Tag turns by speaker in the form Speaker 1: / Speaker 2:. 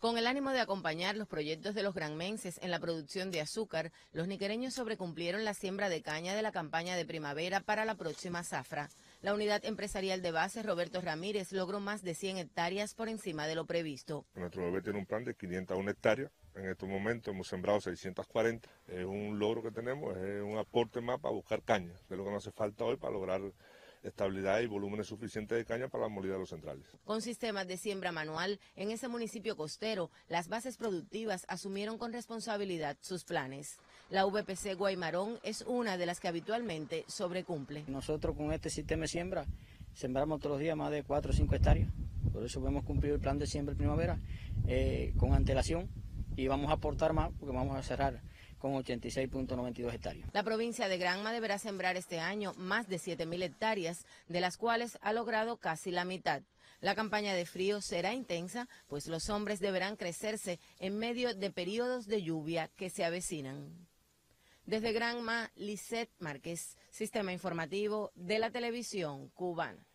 Speaker 1: Con el ánimo de acompañar los proyectos de los granmenses en la producción de azúcar, los niquereños sobrecumplieron la siembra de caña de la campaña de primavera para la próxima zafra. La unidad empresarial de base Roberto Ramírez logró más de 100 hectáreas por encima de lo previsto.
Speaker 2: Nuestro bebé tiene un plan de 501 hectáreas. En estos momentos hemos sembrado 640. Es un logro que tenemos, es un aporte más para buscar caña, de lo que nos hace falta hoy para lograr estabilidad y volúmenes suficientes de caña para la molida de los centrales.
Speaker 1: Con sistemas de siembra manual, en ese municipio costero, las bases productivas asumieron con responsabilidad sus planes. La VPC Guaymarón es una de las que habitualmente sobrecumple.
Speaker 3: Nosotros con este sistema de siembra sembramos todos los días más de 4 o 5 hectáreas. Por eso hemos cumplido el plan de siembra primavera eh, con antelación y vamos a aportar más porque vamos a cerrar con 86.92 hectáreas.
Speaker 1: La provincia de Granma deberá sembrar este año más de 7.000 hectáreas, de las cuales ha logrado casi la mitad. La campaña de frío será intensa, pues los hombres deberán crecerse en medio de periodos de lluvia que se avecinan. Desde Granma, Lisette Márquez, Sistema Informativo de la Televisión Cubana.